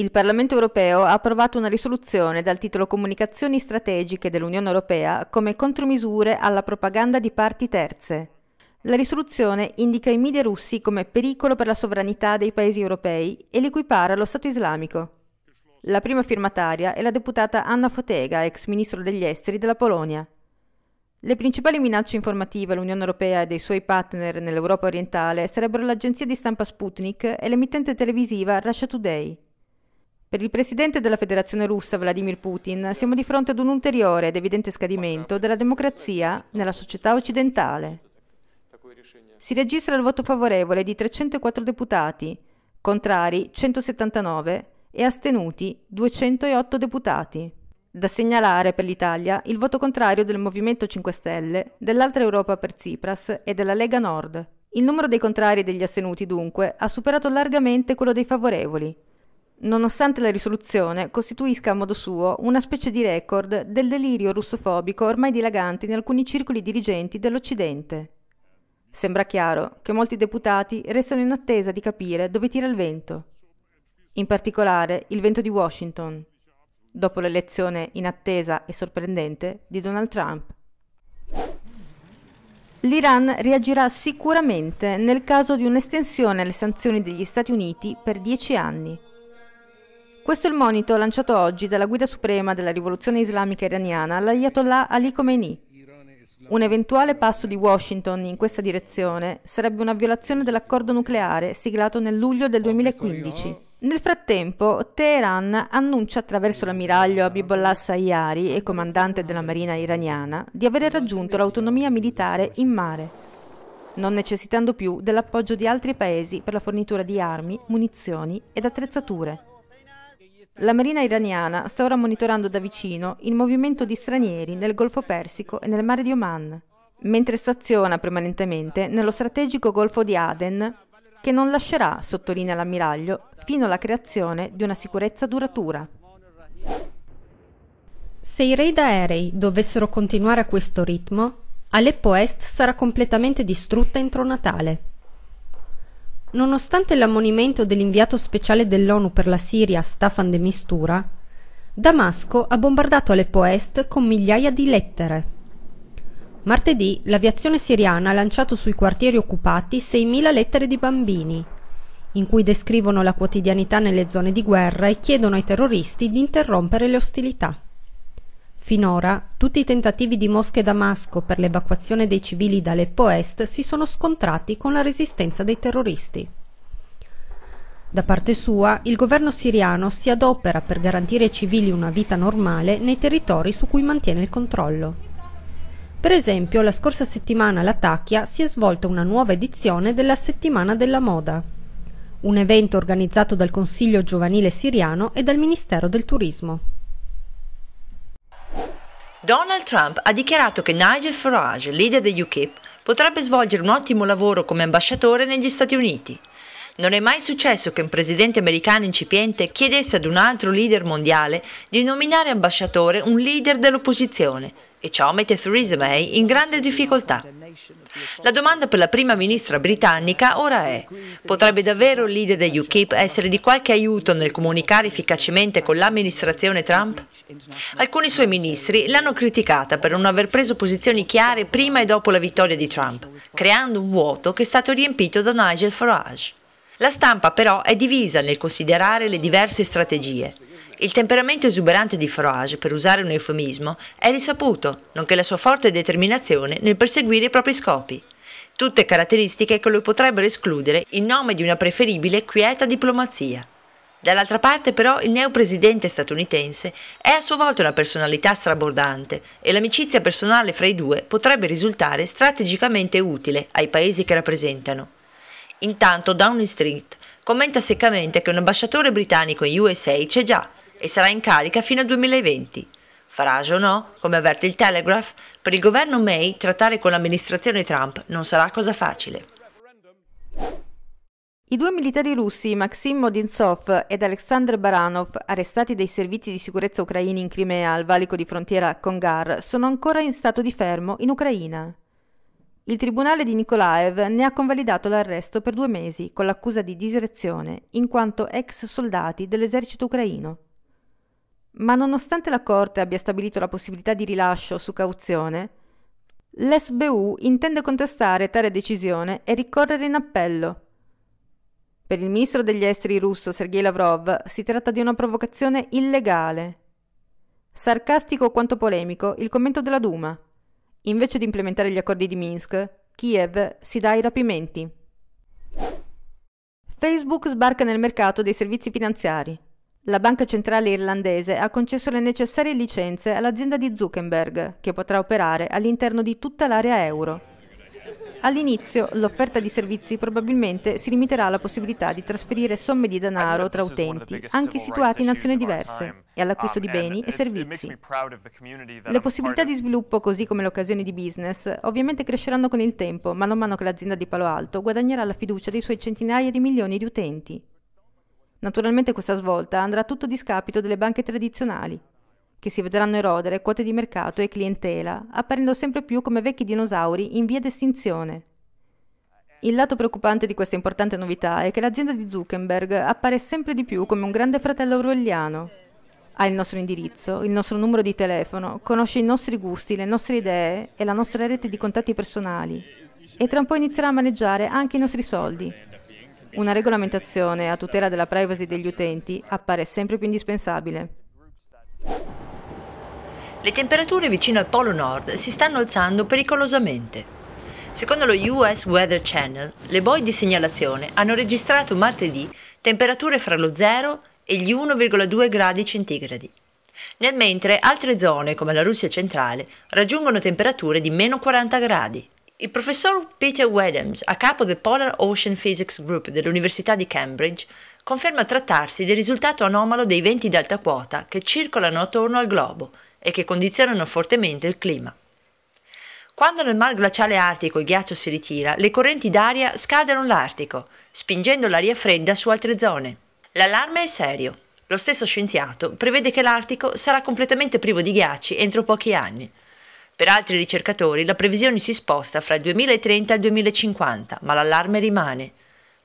Il Parlamento europeo ha approvato una risoluzione dal titolo Comunicazioni strategiche dell'Unione europea come contromisure alla propaganda di parti terze. La risoluzione indica i media russi come pericolo per la sovranità dei paesi europei e li equipara allo Stato islamico. La prima firmataria è la deputata Anna Fotega, ex ministro degli esteri della Polonia. Le principali minacce informative all'Unione Europea e dei suoi partner nell'Europa orientale sarebbero l'agenzia di stampa Sputnik e l'emittente televisiva Russia Today. Per il presidente della Federazione russa Vladimir Putin siamo di fronte ad un ulteriore ed evidente scadimento della democrazia nella società occidentale. Si registra il voto favorevole di 304 deputati, contrari 179 e astenuti 208 deputati. Da segnalare per l'Italia il voto contrario del Movimento 5 Stelle, dell'Altra Europa per Tsipras e della Lega Nord. Il numero dei contrari e degli astenuti, dunque, ha superato largamente quello dei favorevoli, nonostante la risoluzione costituisca a modo suo una specie di record del delirio russofobico ormai dilagante in alcuni circoli dirigenti dell'Occidente. Sembra chiaro che molti deputati restano in attesa di capire dove tira il vento, in particolare il vento di Washington, dopo l'elezione inattesa e sorprendente di Donald Trump. L'Iran reagirà sicuramente nel caso di un'estensione alle sanzioni degli Stati Uniti per dieci anni. Questo è il monito lanciato oggi dalla guida suprema della rivoluzione islamica iraniana, l'Ayatollah Ali Khomeini. Un eventuale passo di Washington in questa direzione sarebbe una violazione dell'accordo nucleare siglato nel luglio del 2015. Nel frattempo, Teheran annuncia attraverso l'ammiraglio Abibullah Sayyari e comandante della marina iraniana di aver raggiunto l'autonomia militare in mare, non necessitando più dell'appoggio di altri paesi per la fornitura di armi, munizioni ed attrezzature. La marina iraniana sta ora monitorando da vicino il movimento di stranieri nel Golfo Persico e nel mare di Oman, mentre staziona permanentemente nello strategico Golfo di Aden, che non lascerà, sottolinea l'ammiraglio, fino alla creazione di una sicurezza duratura. Se i raid aerei dovessero continuare a questo ritmo, Aleppo Est sarà completamente distrutta entro Natale. Nonostante l'ammonimento dell'inviato speciale dell'ONU per la Siria Staffan de Mistura, Damasco ha bombardato Aleppo Est con migliaia di lettere. Martedì l'aviazione siriana ha lanciato sui quartieri occupati 6.000 lettere di bambini, in cui descrivono la quotidianità nelle zone di guerra e chiedono ai terroristi di interrompere le ostilità. Finora tutti i tentativi di Mosca e Damasco per l'evacuazione dei civili da Aleppo Est si sono scontrati con la resistenza dei terroristi. Da parte sua, il governo siriano si adopera per garantire ai civili una vita normale nei territori su cui mantiene il controllo. Per esempio, la scorsa settimana a Latakia si è svolta una nuova edizione della Settimana della Moda, un evento organizzato dal Consiglio giovanile siriano e dal Ministero del Turismo. Donald Trump ha dichiarato che Nigel Farage, leader degli UKIP, potrebbe svolgere un ottimo lavoro come ambasciatore negli Stati Uniti. Non è mai successo che un presidente americano incipiente chiedesse ad un altro leader mondiale di nominare ambasciatore un leader dell'opposizione, e ciò mette Theresa May in grande difficoltà. La domanda per la prima ministra britannica ora è, potrebbe davvero il leader degli UKIP essere di qualche aiuto nel comunicare efficacemente con l'amministrazione Trump? Alcuni suoi ministri l'hanno criticata per non aver preso posizioni chiare prima e dopo la vittoria di Trump, creando un vuoto che è stato riempito da Nigel Farage. La stampa però è divisa nel considerare le diverse strategie. Il temperamento esuberante di Farage, per usare un eufemismo, è risaputo, nonché la sua forte determinazione nel perseguire i propri scopi. Tutte caratteristiche che lo potrebbero escludere in nome di una preferibile quieta diplomazia. Dall'altra parte però il neopresidente statunitense è a sua volta una personalità strabordante e l'amicizia personale fra i due potrebbe risultare strategicamente utile ai paesi che rappresentano. Intanto Downing Street commenta seccamente che un ambasciatore britannico in USA c'è già e sarà in carica fino al 2020. Farage o no, come avverte il Telegraph, per il governo May trattare con l'amministrazione Trump non sarà cosa facile. I due militari russi, Maxim Modintsov ed Alexander Baranov, arrestati dai servizi di sicurezza ucraini in Crimea al valico di frontiera con Gar, sono ancora in stato di fermo in Ucraina. Il tribunale di Nikolaev ne ha convalidato l'arresto per due mesi con l'accusa di diserzione, in quanto ex soldati dell'esercito ucraino. Ma nonostante la Corte abbia stabilito la possibilità di rilascio su cauzione, l'SBU intende contestare tale decisione e ricorrere in appello. Per il ministro degli esteri russo Sergei Lavrov si tratta di una provocazione illegale. Sarcastico quanto polemico il commento della Duma. Invece di implementare gli accordi di Minsk, Kiev si dà ai rapimenti. Facebook sbarca nel mercato dei servizi finanziari. La banca centrale irlandese ha concesso le necessarie licenze all'azienda di Zuckerberg, che potrà operare all'interno di tutta l'area euro. All'inizio l'offerta di servizi probabilmente si limiterà alla possibilità di trasferire somme di denaro tra utenti, anche situati in nazioni diverse, e all'acquisto di um, beni e servizi. Le possibilità di sviluppo, così come le occasioni di business, ovviamente cresceranno con il tempo, man mano che l'azienda di Palo Alto guadagnerà la fiducia dei suoi centinaia di milioni di utenti. Naturalmente questa svolta andrà a tutto discapito delle banche tradizionali, che si vedranno erodere quote di mercato e clientela, apparendo sempre più come vecchi dinosauri in via d'estinzione. Il lato preoccupante di questa importante novità è che l'azienda di Zuckerberg appare sempre di più come un grande fratello orwelliano. Ha il nostro indirizzo, il nostro numero di telefono, conosce i nostri gusti, le nostre idee e la nostra rete di contatti personali. E tra un po' inizierà a maneggiare anche i nostri soldi. Una regolamentazione a tutela della privacy degli utenti appare sempre più indispensabile. Le temperature vicino al Polo Nord si stanno alzando pericolosamente. Secondo lo US Weather Channel, le boie di segnalazione hanno registrato martedì temperature fra lo 0 e gli 1,2 gradi centigradi. Nel mentre altre zone, come la Russia centrale, raggiungono temperature di meno 40 gradi. Il professor Peter Wadhams, a capo del Polar Ocean Physics Group dell'Università di Cambridge, conferma trattarsi del risultato anomalo dei venti di alta quota che circolano attorno al globo e che condizionano fortemente il clima. Quando nel mar glaciale artico il ghiaccio si ritira, le correnti d'aria scaldano l'Artico, spingendo l'aria fredda su altre zone. L'allarme è serio. Lo stesso scienziato prevede che l'Artico sarà completamente privo di ghiacci entro pochi anni. Per altri ricercatori la previsione si sposta fra il 2030 e il 2050, ma l'allarme rimane.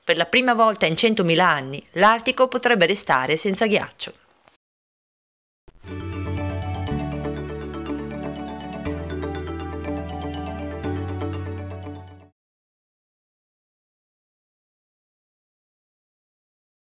Per la prima volta in 100.000 anni l'Artico potrebbe restare senza ghiaccio.